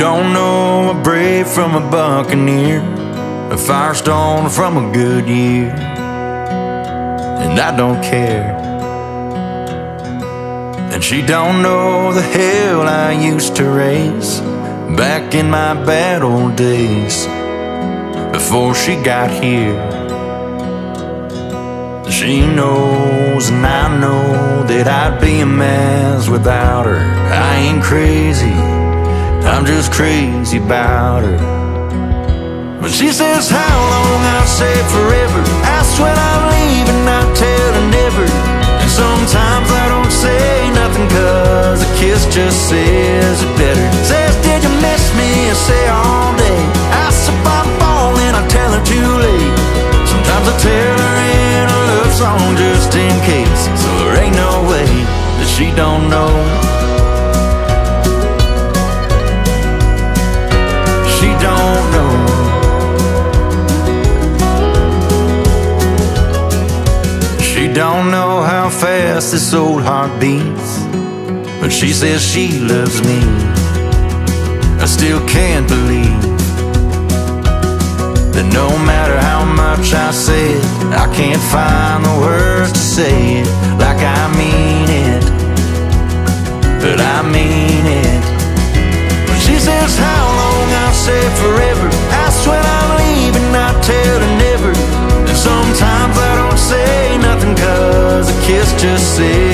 Don't know a brave from a buccaneer, a Firestone from a Goodyear, and I don't care. And she don't know the hell I used to raise back in my bad old days before she got here. She knows and I know that I'd be a mess without her. I ain't crazy, I'm just crazy about her. When she says how long, I say forever. Ask when I'm leaving, I tell her never. And sometimes I don't say nothing cause a kiss just says it better. Says, did you miss me? I say all day. Ask if I'm falling, I tell her too late. Sometimes I tell her in a love song just in case. So there ain't no way that she don't know. Don't know how fast this old heart beats, but she says she loves me. I still can't believe that no matter how much I say it, I can't find the words to say it like I mean it. But I mean it. She says how long, I'll say forever. Just says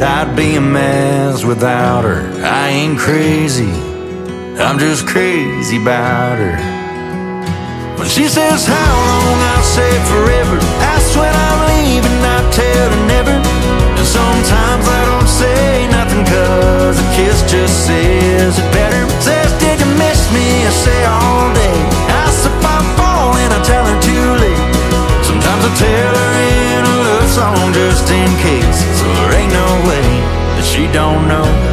I'd be a mess without her. I ain't crazy, I'm just crazy about her. When she says how long, I say forever. Ask when I'm leaving, I tell her never. And sometimes I don't say nothing cause a kiss just says it better. Says, did you miss me? I say all day. Ask if I'm and I tell her too late. Sometimes I tell her in a love song just in case don't know.